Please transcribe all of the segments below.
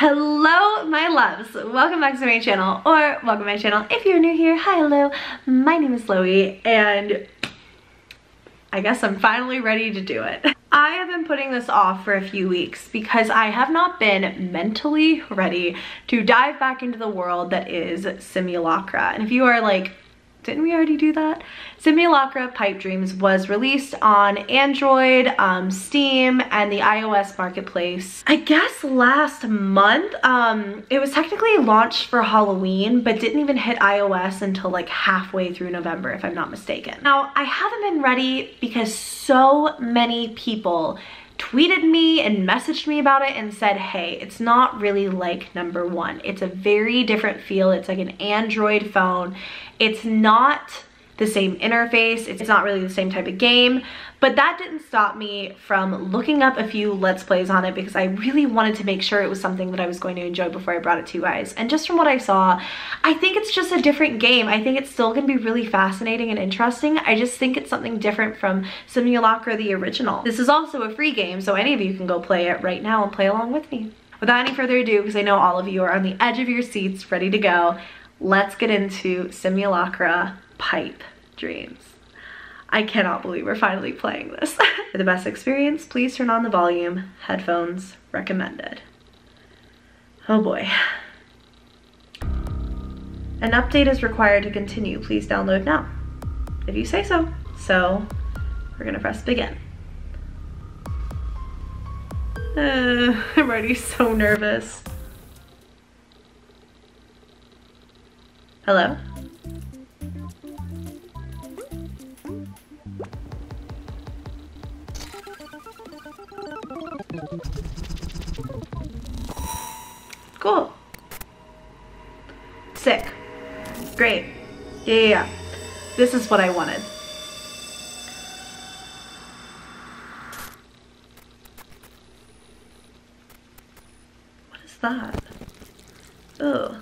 Hello, my loves. Welcome back to my channel, or welcome to my channel. If you're new here, hi, hello. My name is Loey, and I guess I'm finally ready to do it. I have been putting this off for a few weeks because I have not been mentally ready to dive back into the world that is Simulacra. And if you are like, didn't we already do that? Simulacra Pipe Dreams was released on Android, um, Steam, and the iOS marketplace. I guess last month. Um, it was technically launched for Halloween, but didn't even hit iOS until like halfway through November, if I'm not mistaken. Now, I haven't been ready because so many people tweeted me and messaged me about it and said, hey, it's not really like number one. It's a very different feel. It's like an Android phone. It's not the same interface. It's not really the same type of game, but that didn't stop me from looking up a few Let's Plays on it because I really wanted to make sure it was something that I was going to enjoy before I brought it to you guys. And just from what I saw, I think it's just a different game. I think it's still gonna be really fascinating and interesting. I just think it's something different from Simulacra the original. This is also a free game, so any of you can go play it right now and play along with me. Without any further ado, because I know all of you are on the edge of your seats ready to go, let's get into Simulacra Pipe Dreams. I cannot believe we're finally playing this. For the best experience, please turn on the volume. Headphones recommended. Oh boy. An update is required to continue. Please download now. If you say so. So, we're gonna press begin. Uh, I'm already so nervous. Hello? Cool. Sick. Great. Yeah, yeah, yeah. This is what I wanted. What is that? Ugh.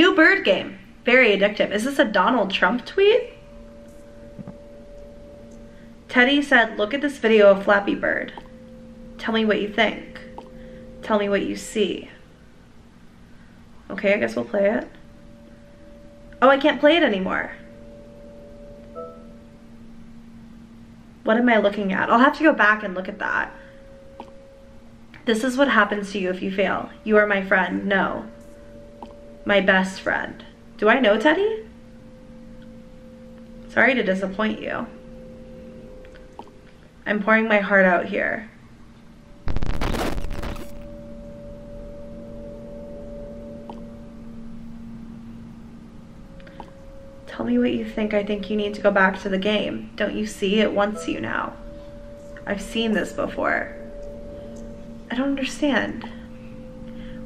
New bird game. Very addictive. Is this a Donald Trump tweet? Teddy said, look at this video of Flappy Bird. Tell me what you think. Tell me what you see. Okay, I guess we'll play it. Oh, I can't play it anymore. What am I looking at? I'll have to go back and look at that. This is what happens to you if you fail. You are my friend. No my best friend. Do I know Teddy? Sorry to disappoint you. I'm pouring my heart out here. Tell me what you think. I think you need to go back to the game. Don't you see? It wants you now. I've seen this before. I don't understand.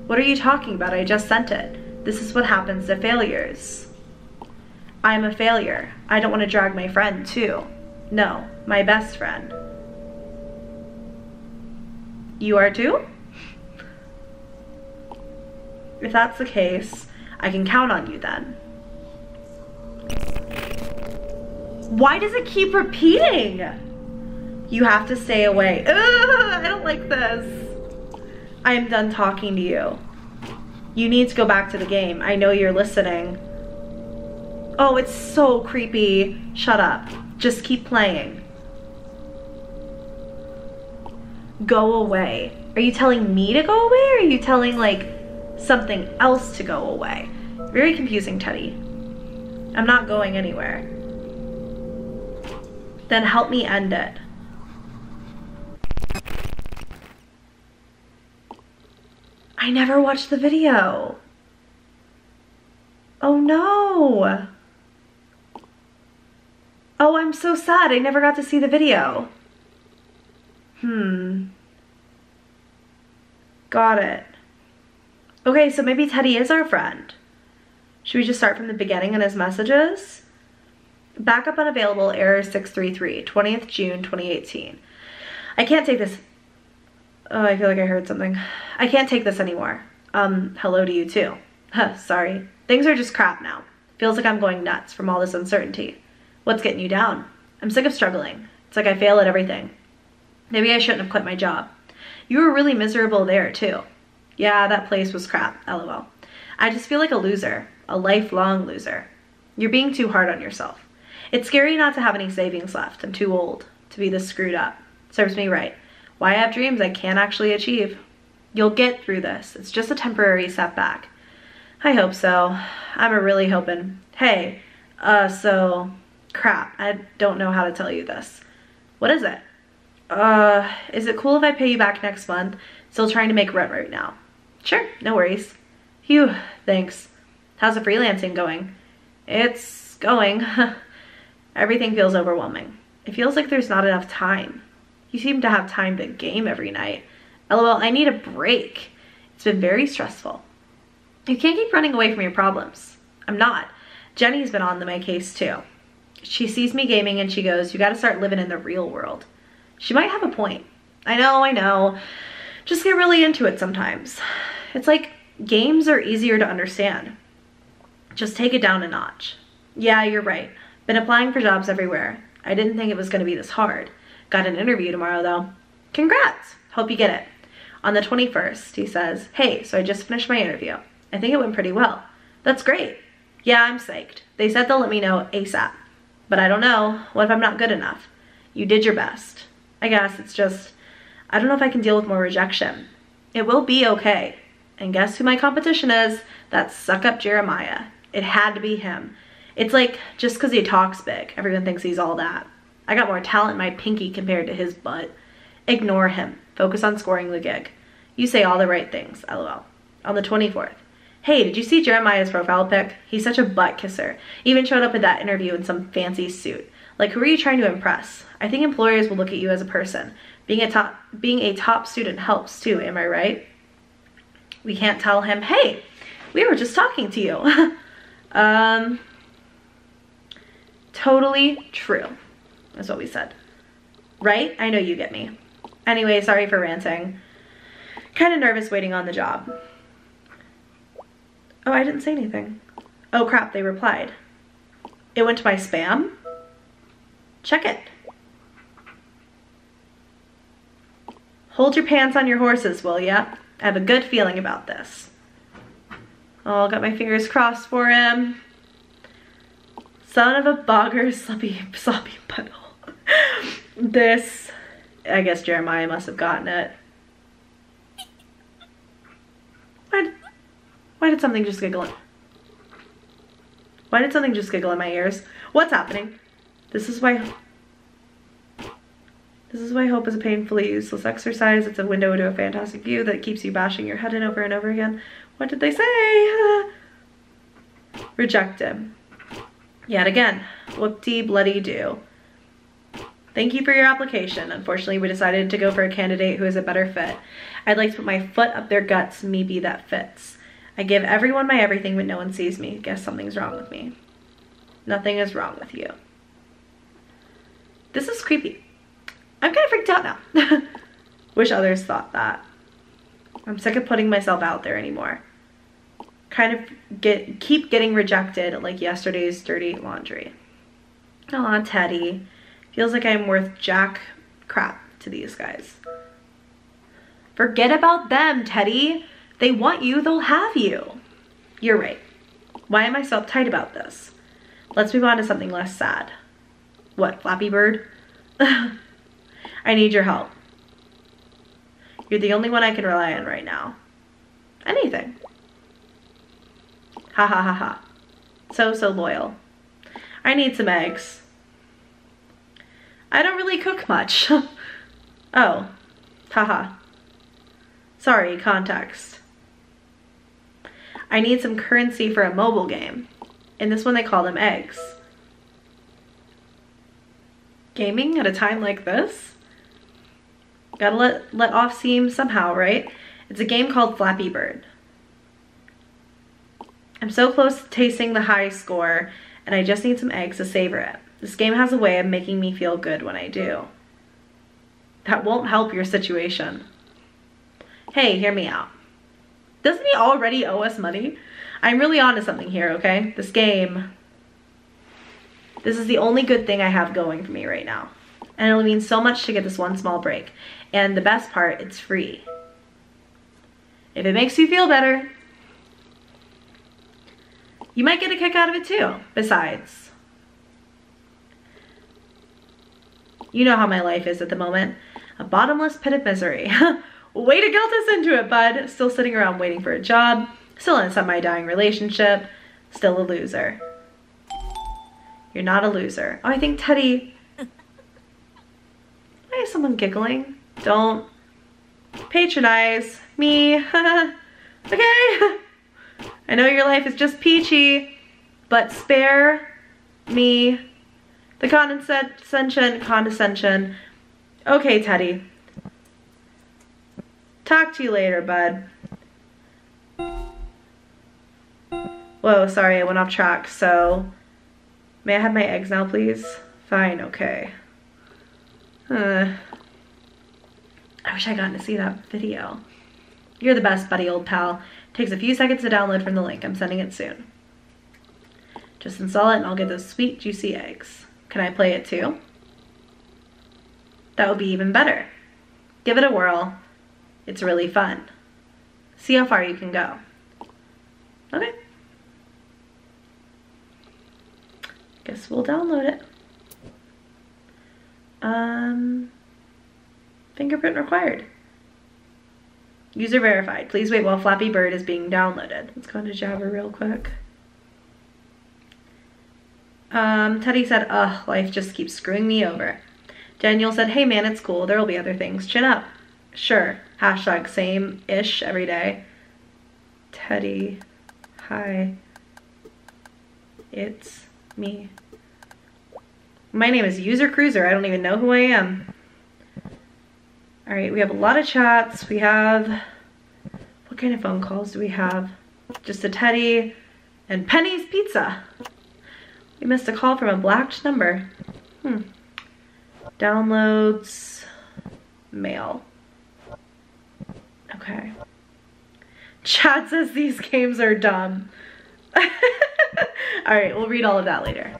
What are you talking about? I just sent it. This is what happens to failures. I'm a failure. I don't want to drag my friend too. No, my best friend. You are too? If that's the case, I can count on you then. Why does it keep repeating? You have to stay away. Ugh, I don't like this. I am done talking to you. You need to go back to the game. I know you're listening. Oh, it's so creepy. Shut up. Just keep playing. Go away. Are you telling me to go away or are you telling like something else to go away? Very confusing, Teddy. I'm not going anywhere. Then help me end it. I never watched the video. Oh no. Oh, I'm so sad. I never got to see the video. Hmm. Got it. Okay, so maybe Teddy is our friend. Should we just start from the beginning in his messages? Backup unavailable, error 633, 20th June 2018. I can't take this Oh, I feel like I heard something. I can't take this anymore. Um, hello to you too. Huh, sorry. Things are just crap now. Feels like I'm going nuts from all this uncertainty. What's getting you down? I'm sick of struggling. It's like I fail at everything. Maybe I shouldn't have quit my job. You were really miserable there too. Yeah, that place was crap, lol. I just feel like a loser, a lifelong loser. You're being too hard on yourself. It's scary not to have any savings left. I'm too old to be this screwed up. Serves me right. Why I have dreams I can't actually achieve. You'll get through this. It's just a temporary setback. I hope so. I'm really hoping. Hey, uh, so, crap, I don't know how to tell you this. What is it? Uh, is it cool if I pay you back next month? Still trying to make rent right now. Sure, no worries. Phew, thanks. How's the freelancing going? It's going. Everything feels overwhelming. It feels like there's not enough time. You seem to have time to game every night. LOL, I need a break. It's been very stressful. You can't keep running away from your problems. I'm not. Jenny's been on my case too. She sees me gaming and she goes, you gotta start living in the real world. She might have a point. I know, I know. Just get really into it sometimes. It's like games are easier to understand. Just take it down a notch. Yeah, you're right. Been applying for jobs everywhere. I didn't think it was gonna be this hard. Got an interview tomorrow though. Congrats, hope you get it. On the 21st, he says, hey, so I just finished my interview. I think it went pretty well. That's great. Yeah, I'm psyched. They said they'll let me know ASAP. But I don't know. What if I'm not good enough? You did your best. I guess it's just, I don't know if I can deal with more rejection. It will be okay. And guess who my competition is? That suck up Jeremiah. It had to be him. It's like, just because he talks big, everyone thinks he's all that. I got more talent in my pinky compared to his butt. Ignore him. Focus on scoring the gig. You say all the right things, lol. On the 24th. Hey, did you see Jeremiah's profile pic? He's such a butt kisser. Even showed up at that interview in some fancy suit. Like, who are you trying to impress? I think employers will look at you as a person. Being a top, being a top student helps too, am I right? We can't tell him, hey, we were just talking to you. um, totally true, is what we said. Right? I know you get me. Anyway, sorry for ranting. Kind of nervous waiting on the job. Oh, I didn't say anything. Oh crap, they replied. It went to my spam? Check it. Hold your pants on your horses, will ya? I have a good feeling about this. Oh, got my fingers crossed for him. Son of a bogger, sloppy, sloppy puddle. This, I guess Jeremiah must have gotten it. Why did something just giggle? Why did something just giggle in my ears? What's happening? This is why... This is why hope is a painfully useless exercise. It's a window to a fantastic view that keeps you bashing your head in over and over again. What did they say? Reject him. Yet again. Whoop-dee bloody do. Thank you for your application. Unfortunately, we decided to go for a candidate who is a better fit. I'd like to put my foot up their guts, maybe that fits. I give everyone my everything, but no one sees me. Guess something's wrong with me. Nothing is wrong with you. This is creepy. I'm kind of freaked out now. Wish others thought that. I'm sick of putting myself out there anymore. Kind of get keep getting rejected like yesterday's dirty laundry. Aw, Teddy. Feels like I'm worth jack crap to these guys. Forget about them, Teddy. They want you, they'll have you. You're right. Why am I so uptight about this? Let's move on to something less sad. What, Flappy Bird? I need your help. You're the only one I can rely on right now. Anything. Ha ha ha ha. So, so loyal. I need some eggs. I don't really cook much. oh. Haha. Sorry, context. I need some currency for a mobile game. In this one they call them eggs. Gaming at a time like this? Gotta let, let off steam somehow, right? It's a game called Flappy Bird. I'm so close to tasting the high score and I just need some eggs to savor it. This game has a way of making me feel good when I do. That won't help your situation. Hey, hear me out. Doesn't he already owe us money? I'm really onto something here, okay? This game, this is the only good thing I have going for me right now. And it'll mean so much to get this one small break. And the best part, it's free. If it makes you feel better, you might get a kick out of it too, besides. You know how my life is at the moment. A bottomless pit of misery. Way to guilt us into it, bud. Still sitting around waiting for a job. Still in a semi-dying relationship. Still a loser. You're not a loser. Oh, I think Teddy... Why is someone giggling? Don't patronize me. okay? I know your life is just peachy, but spare me the condescension, condescension. Okay, Teddy. Talk to you later, bud. Whoa, sorry, I went off track, so... May I have my eggs now, please? Fine, okay. Uh, I wish I got to see that video. You're the best, buddy, old pal. Takes a few seconds to download from the link. I'm sending it soon. Just install it and I'll get those sweet, juicy eggs. Can I play it too? That would be even better. Give it a whirl. It's really fun. See how far you can go. Okay. Guess we'll download it. Um, fingerprint required. User verified. Please wait while Flappy Bird is being downloaded. Let's go into Java real quick. Um, Teddy said, ugh, life just keeps screwing me over. Daniel said, hey man, it's cool. There'll be other things. Chin up. Sure. Hashtag same-ish every day. Teddy, hi. It's me. My name is User Cruiser. I don't even know who I am. All right, we have a lot of chats. We have, what kind of phone calls do we have? Just a Teddy and Penny's Pizza. We missed a call from a blacked number. Hmm. Downloads, mail. Okay. Chat says these games are dumb. all right, we'll read all of that later.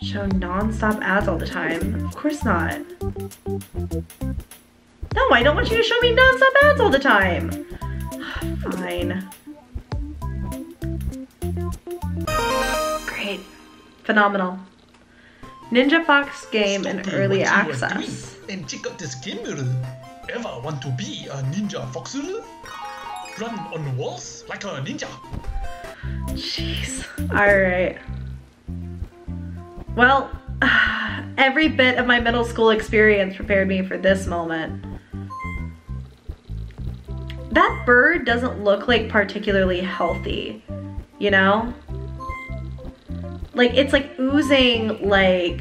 show non-stop ads all the time. Of course not. No, I don't want you to show me non-stop ads all the time. Fine. Phenomenal. Ninja Fox game in early access. And check out this game. Ever want to be a ninja foxer? Run on walls like a ninja. Jeez. Alright. Well, every bit of my middle school experience prepared me for this moment. That bird doesn't look like particularly healthy, you know? Like, it's like oozing like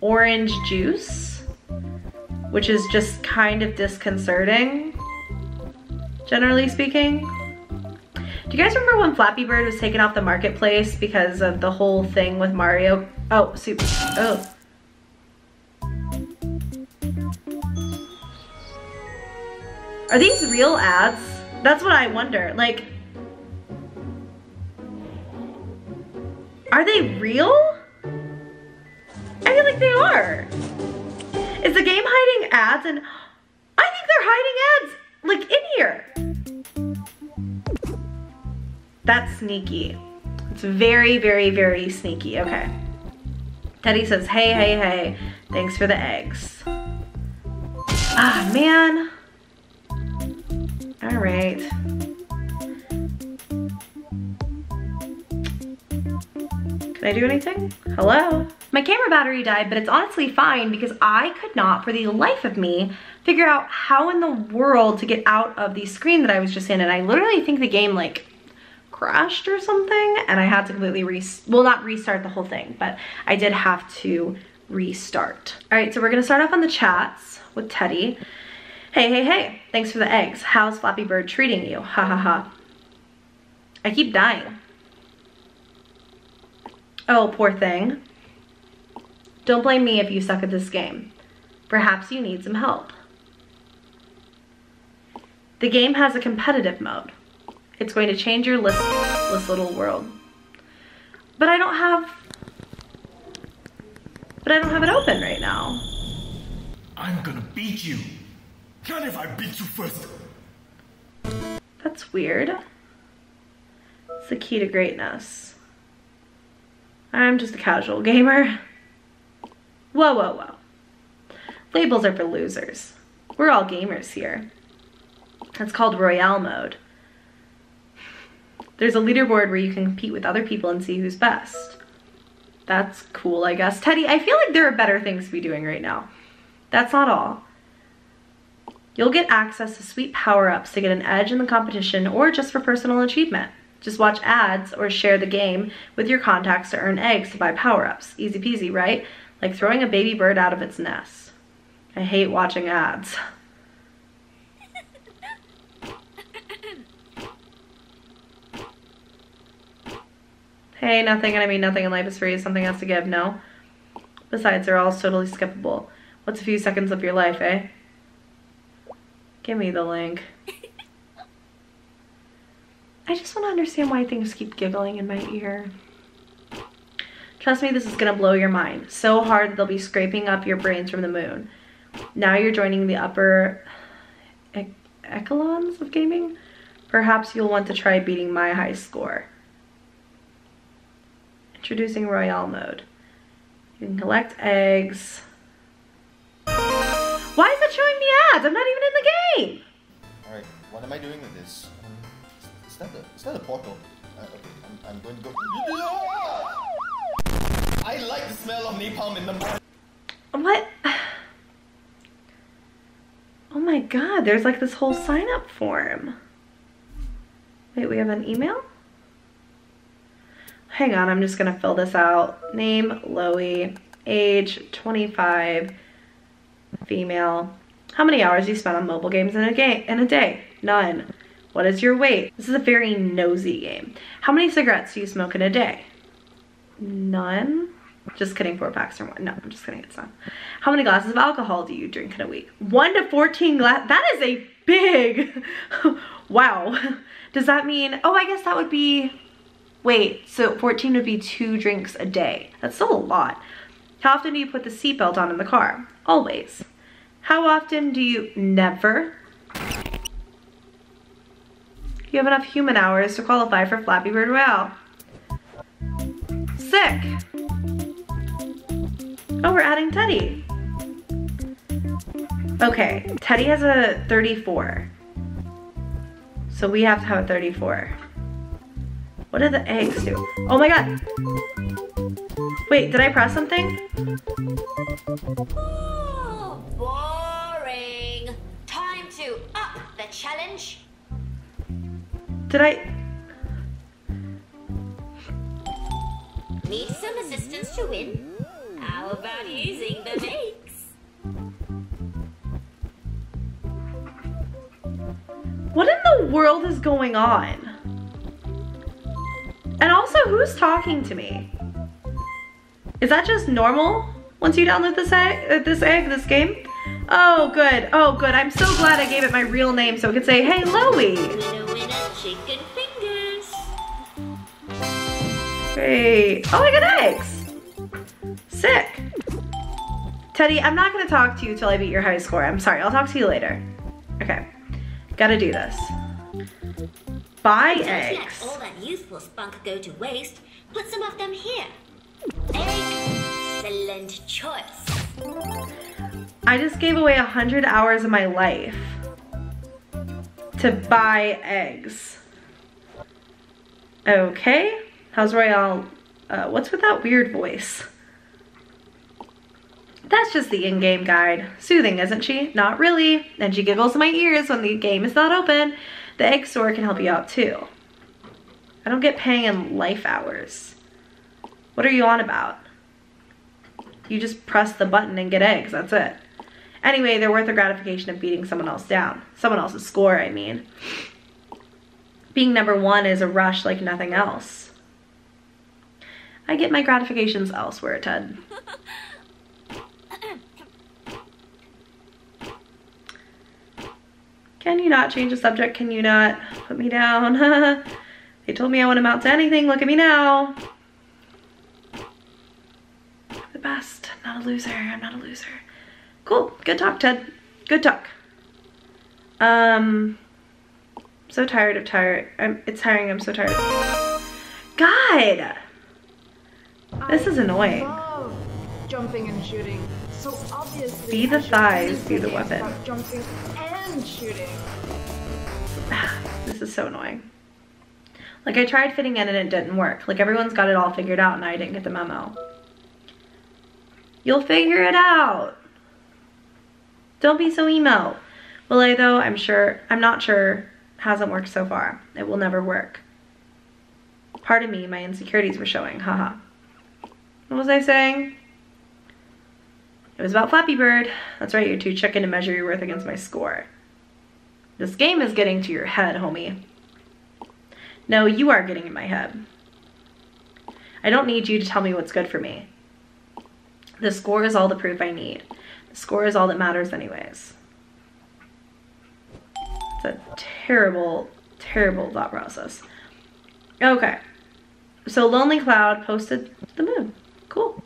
orange juice, which is just kind of disconcerting, generally speaking. Do you guys remember when Flappy Bird was taken off the marketplace because of the whole thing with Mario? Oh, super. Oh. Are these real ads? That's what I wonder. Like, are they real? I feel like they are. Is the game hiding ads? And I think they're hiding ads like in here. That's sneaky. It's very, very, very sneaky. Okay. Teddy says, hey, hey, hey, thanks for the eggs. Ah, man. All right. Can I do anything? Hello? My camera battery died, but it's honestly fine because I could not, for the life of me, figure out how in the world to get out of the screen that I was just in. And I literally think the game like crashed or something and I had to completely re well not restart the whole thing but I did have to restart. All right so we're gonna start off on the chats with Teddy. Hey hey hey thanks for the eggs. How's Flappy Bird treating you? Ha ha ha. I keep dying. Oh poor thing. Don't blame me if you suck at this game. Perhaps you need some help. The game has a competitive mode. It's going to change your listless little world. But I don't have, but I don't have it open right now. I'm gonna beat you. Not if I beat you first. That's weird. It's the key to greatness. I'm just a casual gamer. Whoa, whoa, whoa. Labels are for losers. We're all gamers here. That's called Royale mode. There's a leaderboard where you can compete with other people and see who's best. That's cool, I guess. Teddy, I feel like there are better things to be doing right now. That's not all. You'll get access to sweet power-ups to get an edge in the competition or just for personal achievement. Just watch ads or share the game with your contacts to earn eggs to buy power-ups. Easy peasy, right? Like throwing a baby bird out of its nest. I hate watching ads. hey, nothing and I mean nothing in life is free. Something has to give, no? Besides, they're all totally skippable. What's a few seconds of your life, eh? Give me the link. I just want to understand why things keep giggling in my ear. Trust me, this is gonna blow your mind. So hard they'll be scraping up your brains from the moon. Now you're joining the upper echelons of gaming? Perhaps you'll want to try beating my high score. Introducing Royale mode. You can collect eggs. Why is it showing me ads? I'm not even in the game. Alright, what am I doing with this? Is that the, is that a portal? Uh, okay, I'm, I'm going to go. I like the smell of napalm in the morning. What? Oh my god, there's like this whole sign up form. Wait, we have an email? Hang on, I'm just gonna fill this out. Name, Loey, age 25, female. How many hours do you spend on mobile games in a game in a day? None. What is your weight? This is a very nosy game. How many cigarettes do you smoke in a day? None. Just kidding, four packs or one. No, I'm just kidding, it's not. How many glasses of alcohol do you drink in a week? One to 14 glass, that is a big, wow. Does that mean, oh, I guess that would be, wait, so 14 would be two drinks a day. That's still a lot. How often do you put the seatbelt on in the car? Always. How often do you, never. You have enough human hours to qualify for Flappy Bird Royale. Sick. Oh, we're adding Teddy. Okay, Teddy has a 34. So we have to have a 34. What do the eggs do? Oh my god. Wait, did I press something? Oh, boring. Time to up the challenge. Did I? Need some assistance to win? How about using the makes? What in the world is going on? And also, who's talking to me? Is that just normal once you download this egg, uh, this egg, this game? Oh, good. Oh, good. I'm so glad I gave it my real name so it could say, hey, Loey. Chicken fingers. Hey. Oh, I got eggs. Sick. Teddy, I'm not gonna talk to you till I beat your high score. I'm sorry, I'll talk to you later. Okay, gotta do this. Buy Don't eggs. all that youthful spunk go to waste. Put some of them here. Excellent choice. I just gave away a hundred hours of my life to buy eggs. Okay, how's Royale? Uh, what's with that weird voice? That's just the in-game guide. Soothing, isn't she? Not really. And she giggles in my ears when the game is not open. The egg store can help you out too. I don't get paying in life hours. What are you on about? You just press the button and get eggs, that's it. Anyway, they're worth the gratification of beating someone else down. Someone else's score, I mean. Being number one is a rush like nothing else. I get my gratifications elsewhere, Ted. Can you not change the subject? Can you not put me down? they told me I wouldn't amount to anything. Look at me now. The best. I'm not a loser. I'm not a loser. Cool. Good talk, Ted. Good talk. Um, so tired of tired. I'm, it's tiring. I'm so tired. God. This is annoying. love jumping and shooting. So obviously, Be the thighs, be the weapon. Jumping and shooting. This is so annoying. Like I tried fitting in and it didn't work. Like everyone's got it all figured out and I didn't get the memo. You'll figure it out. Don't be so emo. I though? I'm sure, I'm not sure. Hasn't worked so far. It will never work. Part of me, my insecurities were showing. Haha. What was I saying? It was about Flappy Bird. That's right, you're too chicken to measure your worth against my score. This game is getting to your head, homie. No, you are getting in my head. I don't need you to tell me what's good for me. The score is all the proof I need. Score is all that matters anyways. It's a terrible, terrible thought process. Okay. So Lonely Cloud posted the moon. Cool.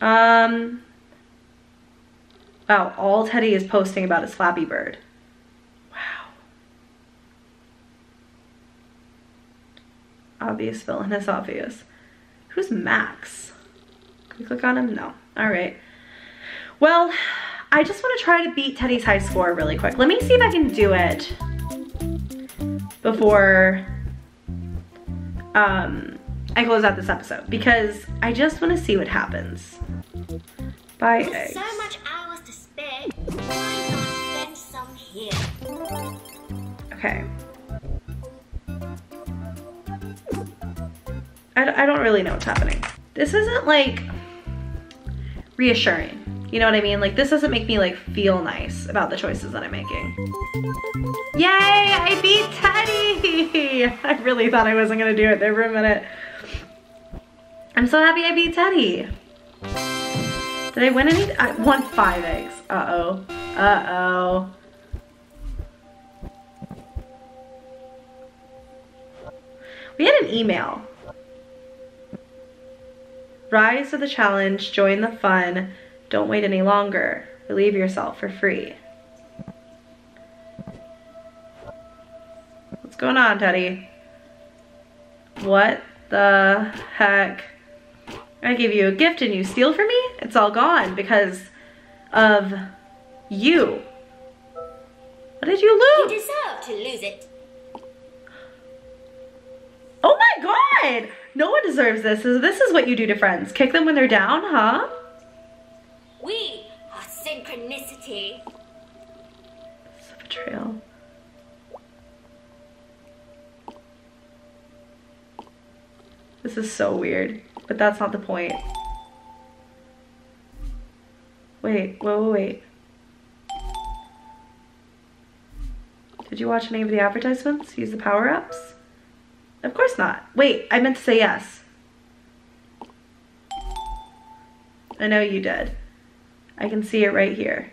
Um Wow, all Teddy is posting about is Flappy Bird. Wow. Obvious villain is obvious. Who's Max? Can we click on him? No. Alright. Well, I just want to try to beat Teddy's high score really quick. Let me see if I can do it before um, I close out this episode because I just want to see what happens. Bye, eggs. so much hours to spare, why not spend some here? Okay. I, I don't really know what's happening. This isn't like reassuring. You know what I mean? Like this doesn't make me like feel nice about the choices that I'm making. Yay! I beat Teddy! I really thought I wasn't gonna do it there for a minute. I'm so happy I beat Teddy. Did I win any? I won five eggs. Uh-oh. Uh-oh. We had an email. Rise to the challenge, join the fun, don't wait any longer. Relieve yourself for free. What's going on, Teddy? What the heck? I gave you a gift and you steal from me? It's all gone because of you. What did you lose? You deserve to lose it. Oh my god! No one deserves this. This is what you do to friends. Kick them when they're down, huh? We are synchronicity. It's a betrayal. This is so weird, but that's not the point. Wait, wait, wait, wait. Did you watch any of the advertisements? Use the power-ups? Of course not. Wait, I meant to say yes. I know you did. I can see it right here.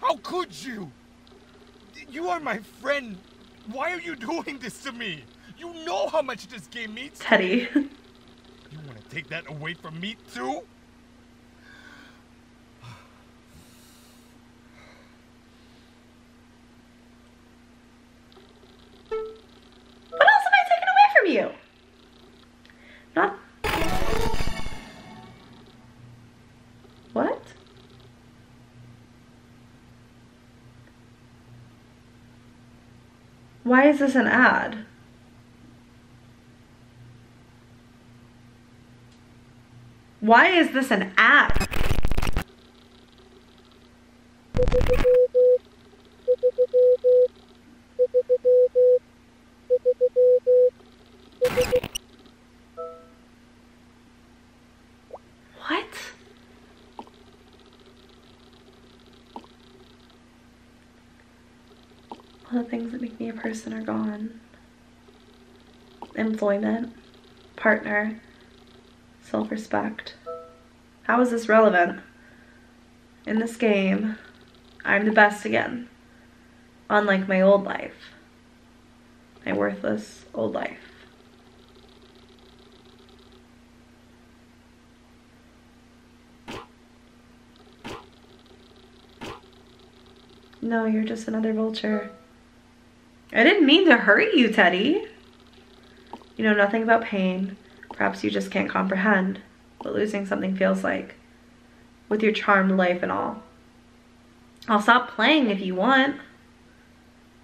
How could you? You are my friend. Why are you doing this to me? You know how much this game means. Teddy. You want to take that away from me too? Why is this an ad? Why is this an ad? What? All the things that make person are gone. Employment, partner, self respect, How is this relevant? In this game, I'm the best again. Unlike my old life. My worthless old life. No, you're just another vulture. I didn't mean to hurt you, Teddy. You know nothing about pain. Perhaps you just can't comprehend what losing something feels like. With your charmed life and all. I'll stop playing if you want.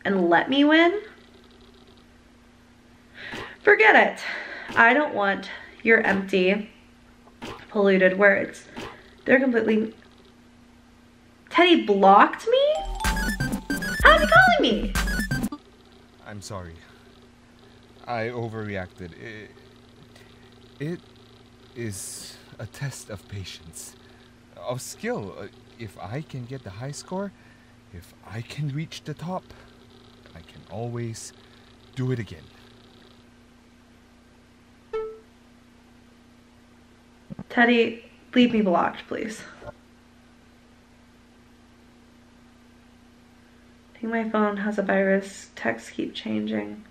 And let me win? Forget it. I don't want your empty, polluted words. They're completely... Teddy blocked me? How's he calling me? I'm sorry. I overreacted. It, it is a test of patience, of skill. Uh, If I can get the high score, if I can reach the top, I can always do it again. Teddy, leave me blocked, please. Think my phone has a virus. Texts keep changing.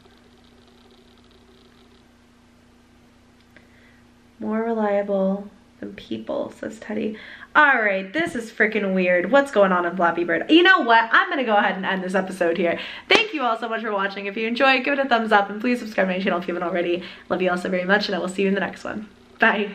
More reliable than people, says Teddy. Alright, this is freaking weird. What's going on in Flappy Bird? You know what? I'm gonna go ahead and end this episode here. Thank you all so much for watching. If you enjoyed, give it a thumbs up and please subscribe to my channel if you haven't already. Love you all so very much and I will see you in the next one. Bye.